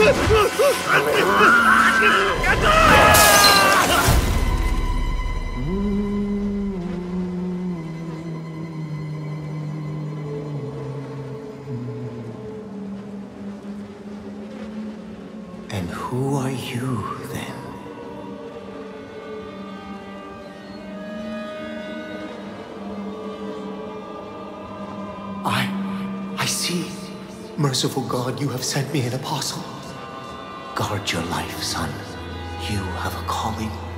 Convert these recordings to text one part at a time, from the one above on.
And who are you, then? I... I see. Merciful God, you have sent me an apostle. Guard your life, son. You have a calling.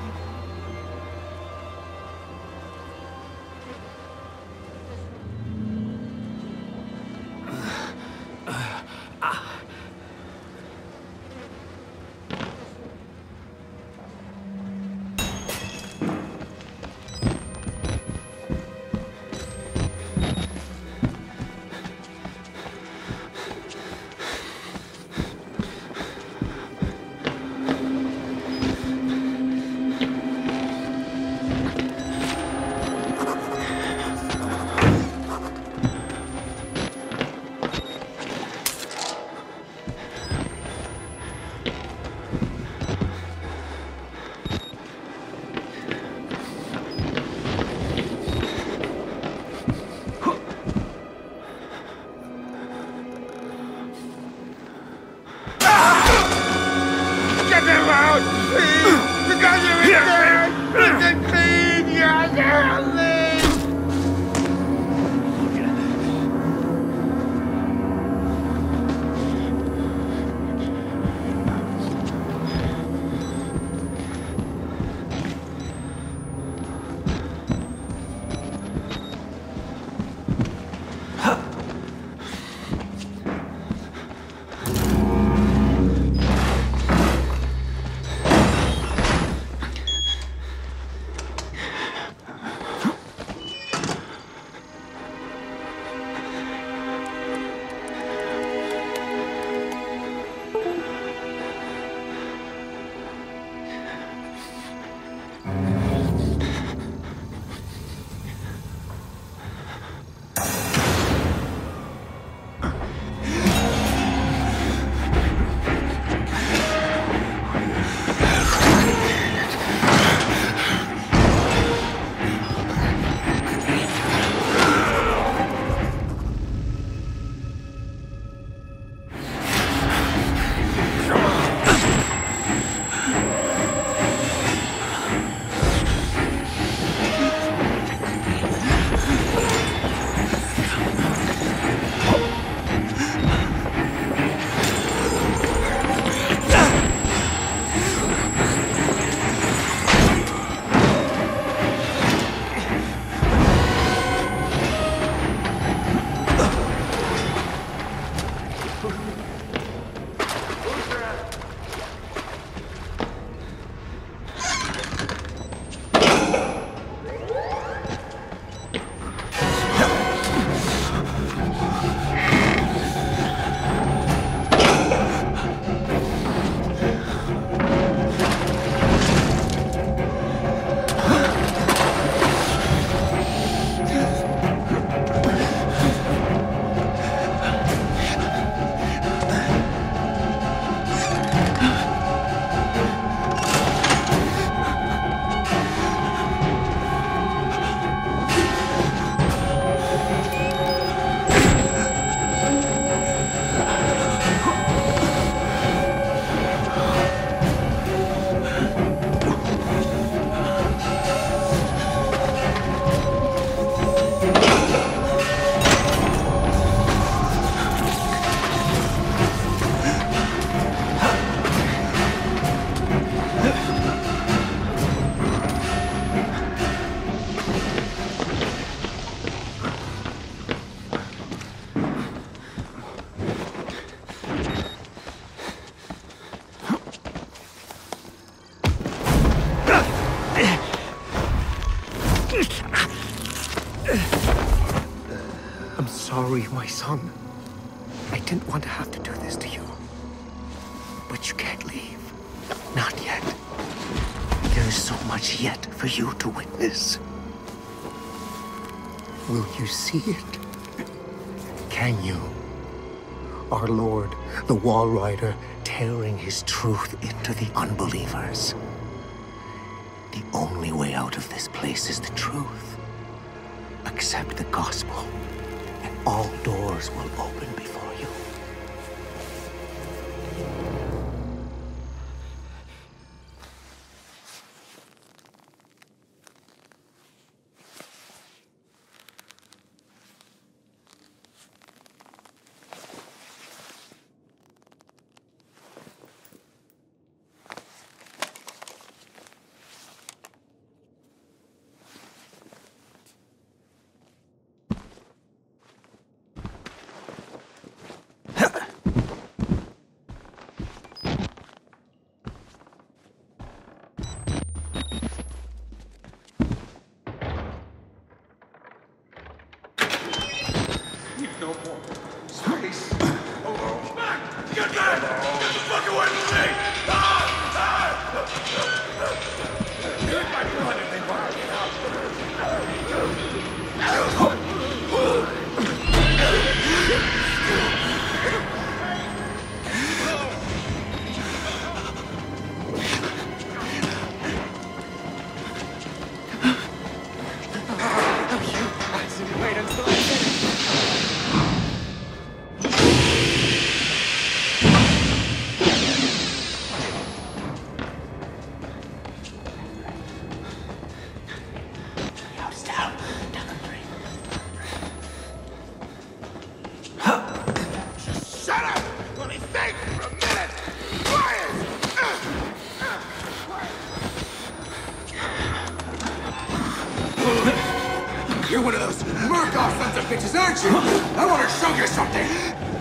you see it? Can you? Our Lord, the Walrider, tearing his truth into the unbelievers. The only way out of this place is the truth. Accept the gospel, and all doors will open before No more space. Hello? Get back! Get the fuck away You're one of those Murkoff sons of bitches, aren't you? I want to show you something!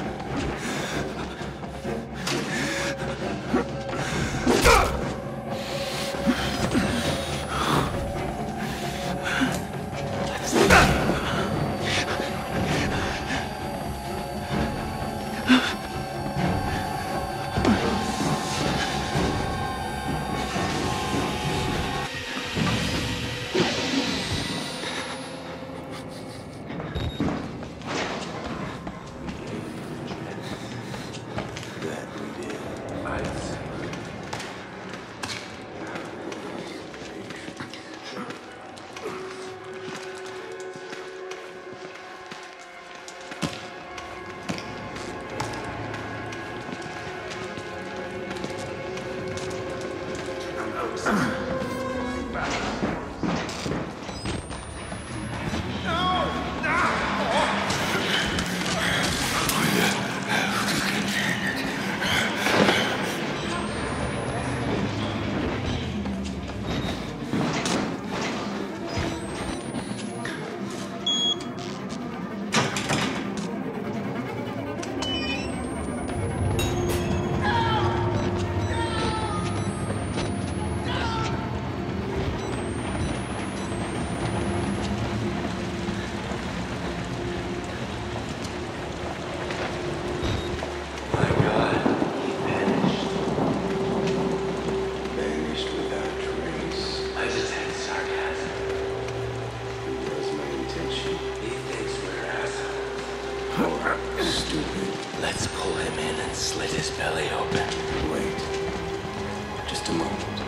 Just a moment.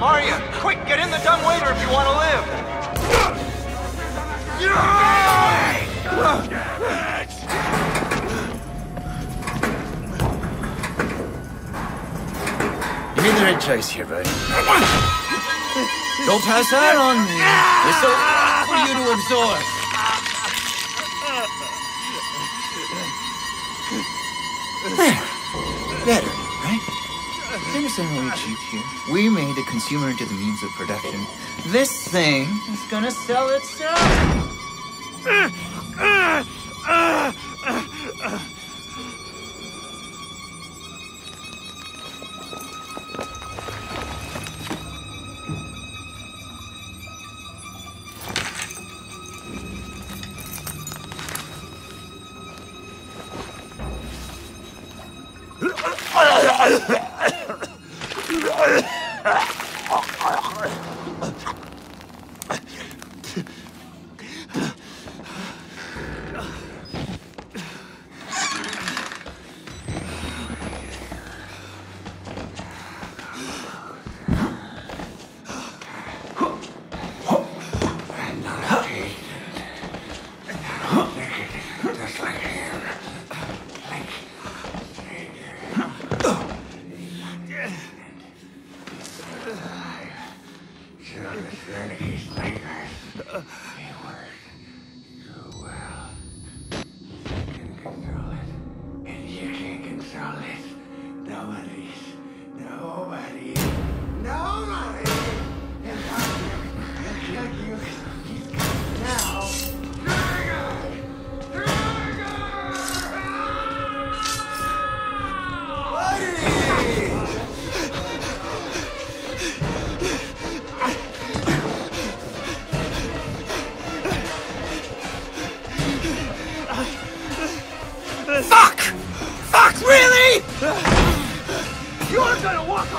You? Quick, get in the dumb waiter if you want to live. You made the right choice here, bud. Don't pass that on me. It's so for you to absorb. There. Better, right? Understand how we cheat here? We made the consumer into the means of production. This thing is gonna sell itself. Uh, uh, uh,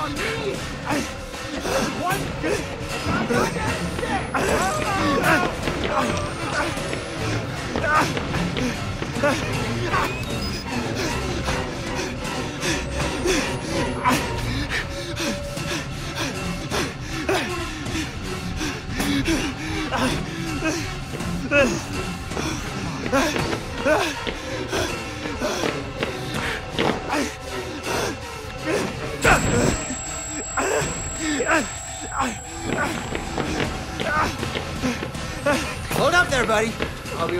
on me! What? Stop doing!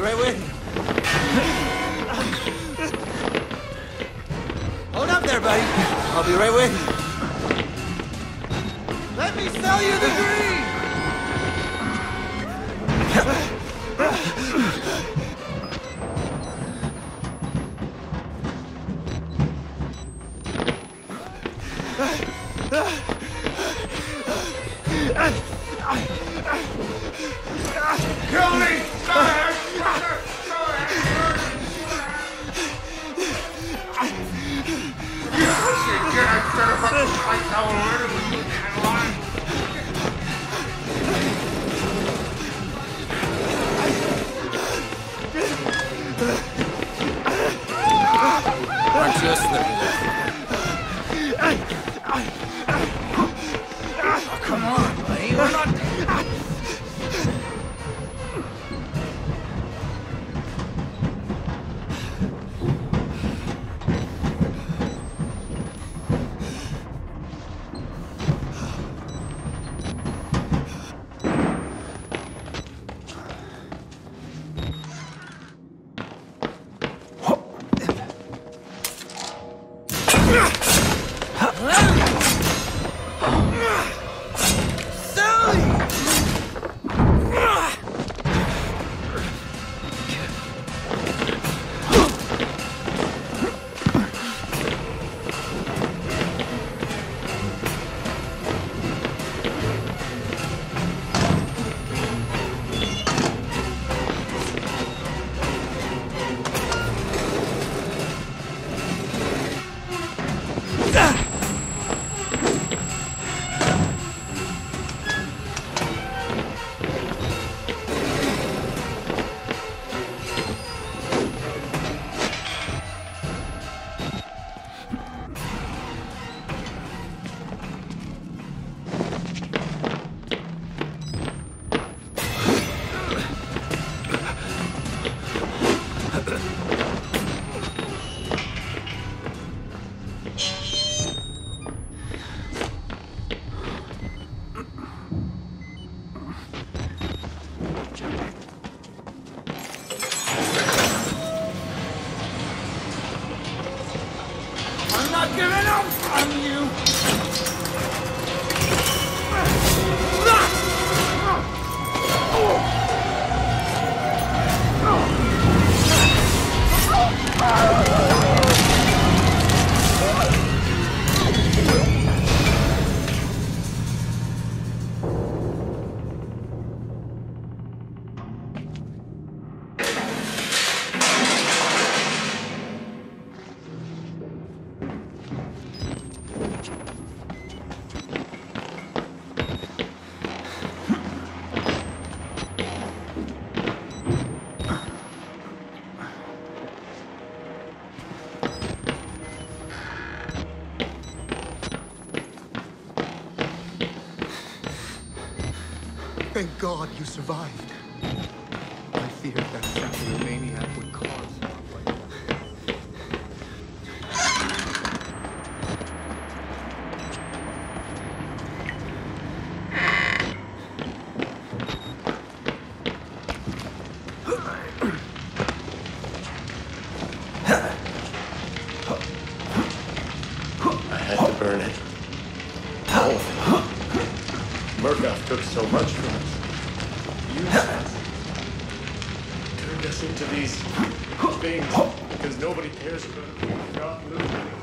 right with Thank God you survived. I feared that the would cause I had to burn it. Oh. Murkoff took so much. Luke,